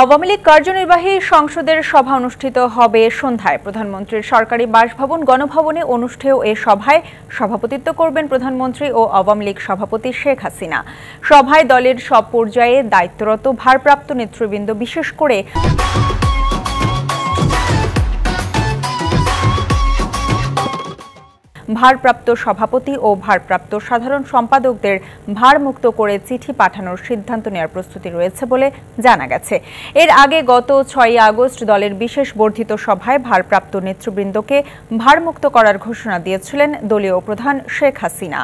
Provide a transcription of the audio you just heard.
আওয়ামী লীগ কার্যনির্বাহী সংসদের সভা অনুষ্ঠিত হবে সন্ধ্যায়। প্রধানমন্ত্রীর সরকারি বাসভবন, গণভবনে অনুষ্ঠেয় এ সভায় সভাপতিত্ব করবেন প্রধানমন্ত্রী ও আওয়ামী লীগ সভাপতি শেখ হাসিনা। সভায় দলের সব পর্যায়ে দায়িত্বরত ভারপ্রাপ্ত নেতৃবৃন্দ বিশেষ করে ভারপ্রাপ্ত সভাপতি ও ভারপ্রাপ্ত সাধারণ সম্পাদকদের ভারমুক্ত করে চিঠি পাঠানোর সিদ্ধান্ত নেওয়ার প্রস্তুতি রয়েছে বলে জানা গেছে। এর আগে গত ছয়ই আগস্ট দলের বিশেষ বর্ধিত সভায় ভারপ্রাপ্ত নেতৃবৃন্দকে ভারমুক্ত করার ঘোষণা দিয়েছিলেন দলীয় প্রধান শেখ হাসিনা।